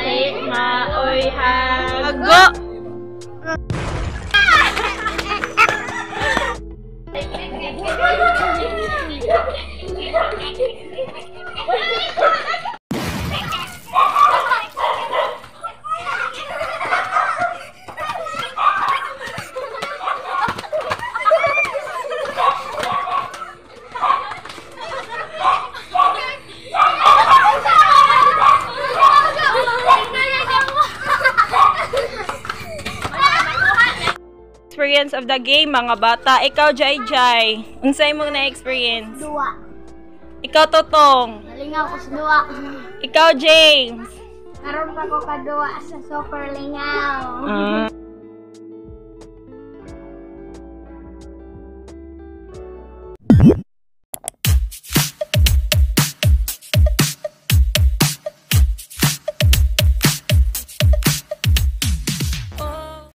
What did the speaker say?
Malik maoy hago. Experience of the game, mga bata. Ikaw, Jai Jai. Unsay mo na experience? Dua. Ikaw, Totong. Nalingaw ko sa dua. Ikaw, James. Karon pa ko kadua sa super lingaw.